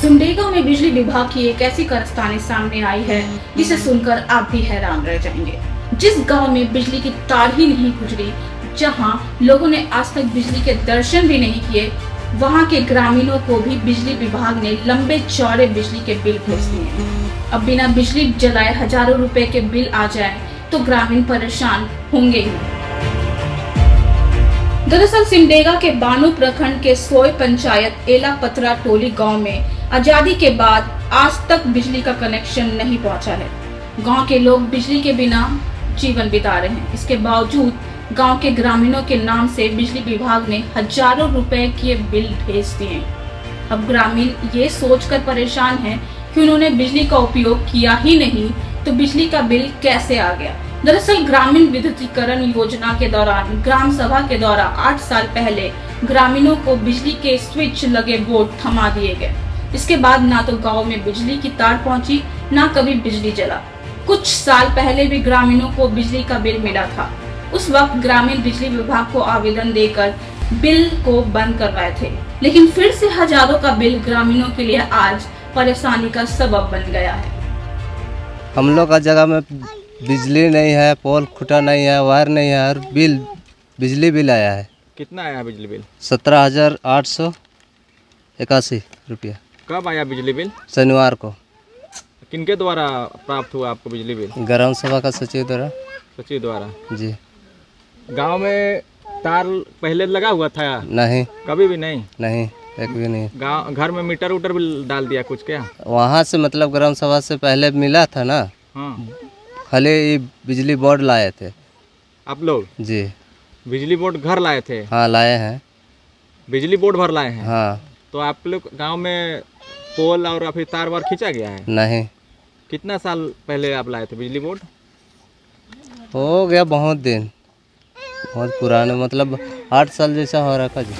सिमडेगा में बिजली विभाग की एक ऐसी कारस्तानी सामने आई है जिसे सुनकर आप भी हैरान रह जाएँगे। जिस गाँव में बिजली की तार ही नहीं गुजरी जहाँ लोगों ने आज तक बिजली के दर्शन भी नहीं किए वहाँ के ग्रामीणों को भी बिजली विभाग ने लंबे चौड़े बिजली के बिल भेज दिए। अब बिना बिजली जलाए हज़ारों रुपए के बिल आ जाए तो ग्रामीण परेशान होंगे ही। दरअसल सिमडेगा के बानू प्रखंड के सोय पंचायत एला पथरा टोली गाँव में आज़ादी के बाद आज तक बिजली का कनेक्शन नहीं पहुँचा है। गाँव के लोग बिजली के बिना जीवन बिता रहे हैं। इसके बावजूद गाँव के ग्रामीणों के नाम से बिजली विभाग ने हज़ारों रुपए के बिल भेज दिए अब ग्रामीण ये सोचकर परेशान हैं कि उन्होंने बिजली का उपयोग किया ही नहीं तो बिजली का बिल कैसे आ गया? दरअसल ग्रामीण विद्युतीकरण योजना के दौरान, ग्राम सभा के द्वारा आठ साल पहले ग्रामीणों को बिजली के स्विच लगे बोर्ड थमा दिए गए। इसके बाद ना तो गाँव में बिजली की तार पहुँची ना कभी बिजली जला। कुछ साल पहले भी ग्रामीणों को बिजली का बिल मिला था। उस वक्त ग्रामीण बिजली विभाग को आवेदन देकर बिल को बंद करवाए थे। लेकिन फिर से हज़ारों का बिल ग्रामीणों के लिए आज परेशानी का सबब बन गया है। हम लोग का जगह में बिजली नहीं है पोल खुटा नहीं है वायर नहीं है और बिल बिजली बिल आया है। कितना आया बिजली बिल? सत्रह हज़ार आठ सौ इक्यासी रुपया। कब आया बिजली बिल? शनिवार को। किनके द्वारा प्राप्त हुआ आपको बिजली बिल? ग्राम सभा का सचिव द्वारा। सचिव द्वारा। जी। गाँव में तार पहले लगा हुआ था? नहीं। कभी भी नहीं? नहीं एक भी नहीं। गाँव घर में मीटर उटर भी डाल दिया कुछ क्या? वहाँ से मतलब ग्राम सभा से पहले मिला था ना? हाँ। खाली ये बिजली बोर्ड लाए थे। आप लोग? जी। बिजली बोर्ड घर लाए थे? हाँ लाए हैं। बिजली बोर्ड भर लाए हैं? हाँ। तो आप लोग गाँव में पोल और फिर तार वार खींचा गया है? नहीं। कितना साल पहले आप लाए थे बिजली बोर्ड? हो गया बहुत दिन। बहुत पुराने मतलब आठ साल जैसा हो रखा जी।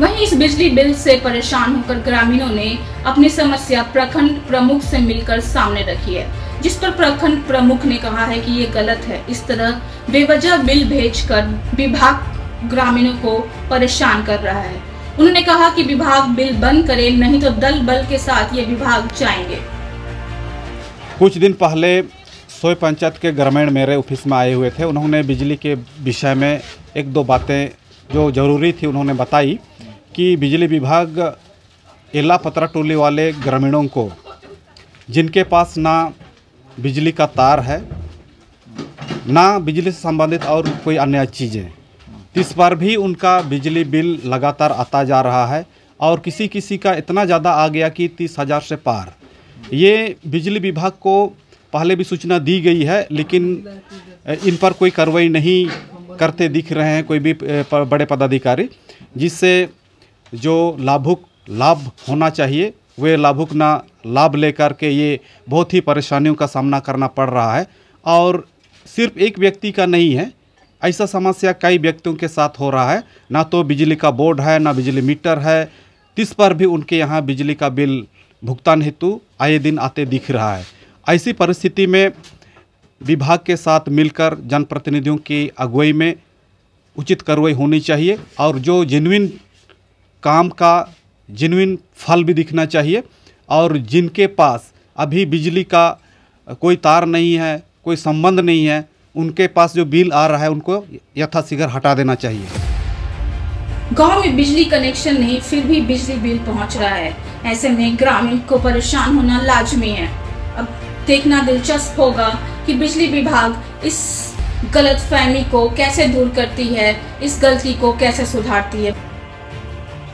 वहीं इस बिजली बिल से परेशान होकर ग्रामीणों ने अपनी समस्या प्रखंड प्रमुख से मिलकर सामने रखी है जिस पर प्रखंड प्रमुख ने कहा है कि ये गलत है। इस तरह बेवजह बिल भेजकर विभाग ग्रामीणों को परेशान कर रहा है। उन्होंने कहा कि विभाग बिल बंद करे, नहीं तो दल बल के साथ ये विभाग जाएँगे। कुछ दिन पहले सोई पंचायत के ग्रामीण मेरे ऑफ़िस में आए हुए थे। उन्होंने बिजली के विषय में एक दो बातें जो ज़रूरी थी, उन्होंने बताई कि बिजली विभाग एला पतरा टोली वाले ग्रामीणों को, जिनके पास ना बिजली का तार है, ना बिजली से संबंधित और कोई अन्य चीज़ें इस पर भी उनका बिजली बिल लगातार आता जा रहा है और किसी किसी का इतना ज़्यादा आ गया कि तीस हज़ार से पार। ये बिजली विभाग को पहले भी सूचना दी गई है, लेकिन इन पर कोई कार्रवाई नहीं करते दिख रहे हैं, कोई भी बड़े पदाधिकारी। जिससे जो लाभुक, लाभ होना चाहिए, वे लाभुक ना लाभ लेकर के ये बहुत ही परेशानियों का सामना करना पड़ रहा है। और सिर्फ़ एक व्यक्ति का नहीं है ऐसा समस्या कई व्यक्तियों के साथ हो रहा है। ना तो बिजली का बोर्ड है, ना बिजली मीटर है। तिस पर भी उनके यहाँ बिजली का बिल भुगतान हेतु आए दिन आते दिख रहा है। ऐसी परिस्थिति में विभाग के साथ मिलकर जनप्रतिनिधियों की अगुवाई में उचित कार्रवाई होनी चाहिए और जो जेनविन काम का जेनविन फल भी दिखना चाहिए और जिनके पास अभी बिजली का कोई तार नहीं है, कोई संबंध नहीं है उनके पास जो बिल आ रहा है, उनको यथाशीघ्र हटा देना चाहिए। गाँव में बिजली कनेक्शन नहीं, फिर भी बिजली बिल पहुँच रहा है। ऐसे में ग्रामीण को परेशान होना लाजमी है। अब देखना दिलचस्प होगा कि बिजली विभाग इस गलत फहमी को कैसे दूर करती है, इस गलती को कैसे सुधारती है।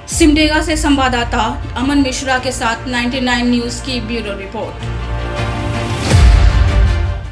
सिमडेगा से संवाददाता अमन मिश्रा के साथ 99 न्यूज़ की ब्यूरो रिपोर्ट।